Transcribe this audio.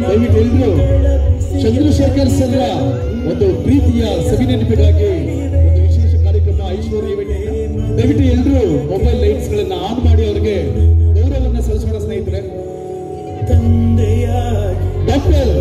ದಯವಿಟ್ಟು ಎಲ್ರು ಚಂದ್ರಶೇಖರ್ ಸರ್ರ ಒಂದು ಪ್ರೀತಿಯ ಸವಿನೆನಪಿಗಾಗಿ ಒಂದು ವಿಶೇಷ ಕಾರ್ಯಕ್ರಮ ಐಶ್ವರ್ಯ ದಯವಿಟ್ಟು ಎಲ್ರು ಮೊಬೈಲ್ ಲೈಟ್ಸ್ ಗಳನ್ನ ಆನ್ ಮಾಡಿ ಅವರಿಗೆ ಗೌರವವನ್ನ ಸಲ್ಲಿಸೋಣ ಸ್ನೇಹಿತರೆ. ಡಾಕ್ಟರ್